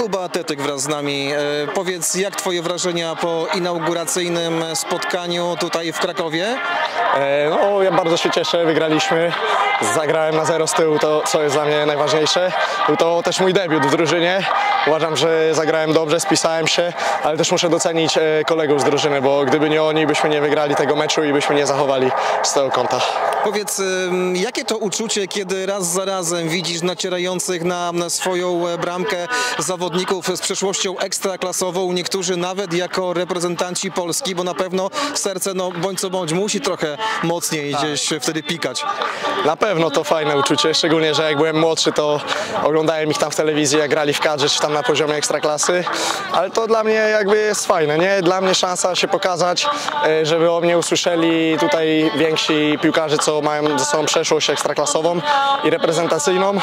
Kuba Tetyk wraz z nami. E, powiedz, jak twoje wrażenia po inauguracyjnym spotkaniu tutaj w Krakowie? E, No, ja bardzo się cieszę, wygraliśmy. Zagrałem na zero z tyłu, to co jest dla mnie najważniejsze. Był to też mój debiut w drużynie. Uważam, że zagrałem dobrze, spisałem się, ale też muszę docenić e, kolegów z drużyny, bo gdyby nie oni, byśmy nie wygrali tego meczu i byśmy nie zachowali z tego konta. Powiedz, jakie to uczucie, kiedy raz za razem widzisz nacierających na, swoją e, bramkę zawodników z przeszłością ekstraklasową, niektórzy nawet jako reprezentanci Polski, bo na pewno serce, no bądź co bądź, musi trochę mocniej gdzieś wtedy pikać. Na pewno to fajne uczucie, szczególnie, że jak byłem młodszy, to oglądałem ich tam w telewizji, jak grali w kadrze, czy tam na poziomie ekstraklasy, ale to dla mnie jakby jest fajne, nie? Dla mnie szansa się pokazać, e, żeby o mnie usłyszeli tutaj więksi piłkarze, co mają ze sobą przeszłość ekstraklasową i reprezentacyjną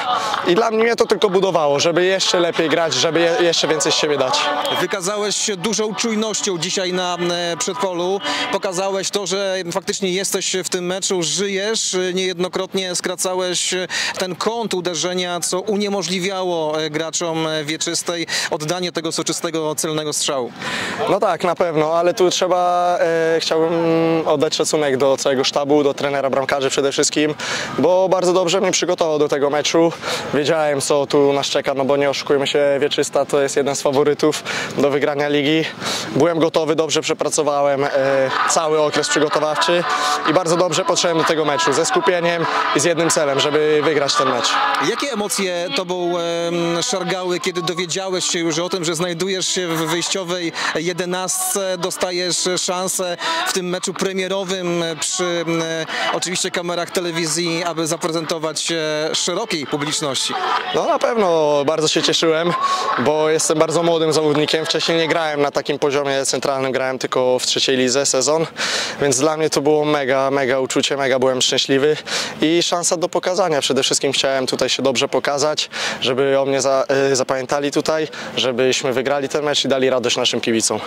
i dla mnie to tylko budowało, żeby jeszcze lepiej grać, żeby je, jeszcze więcej z siebie dać. Wykazałeś się dużą czujnością dzisiaj na e, przedpolu. Pokazałeś to, że faktycznie jesteś w tym meczu, żyjesz. E, Niejednokrotnie skracałeś ten kąt uderzenia, co uniemożliwiało graczom e, wieczystej oddanie tego soczystego, celnego strzału. No tak, na pewno, ale tu trzeba, e, chciałbym oddać szacunek do całego sztabu, do trenera bramkarzy przede wszystkim, bo bardzo dobrze mnie przygotował do tego meczu. Wiedziałem, co tu nas czeka, no bo nie oszukujmy się, Wieczysta to jest jeden z faworytów do wygrania ligi. Byłem gotowy, dobrze przepracowałem e, cały okres przygotowawczy i bardzo dobrze podszedłem do tego meczu, ze skupieniem i z jednym celem, żeby wygrać ten mecz. Jakie emocje tobą em, szargały, kiedy dowiedziałeś się już o tym, że znajdujesz się w wyjściowej jedenastce, dostajesz szansę w tym meczu premierowym przy em, oczywiście kamerach telewizji, aby zaprezentować się szerokiej publiczności? No na pewno bardzo się cieszyłem, bo jestem bardzo młodym zawodnikiem. Wcześniej nie grałem na takim poziomie centralnym, grałem tylko w trzeciej lidze sezon, więc dla mnie to było mega, mega uczucie, mega byłem szczęśliwy i szansa do pokazania. Przede wszystkim chciałem tutaj się dobrze pokazać, żeby o mnie za, y, zapamiętali tutaj, żebyśmy wygrali ten mecz i dali radość naszym kibicom.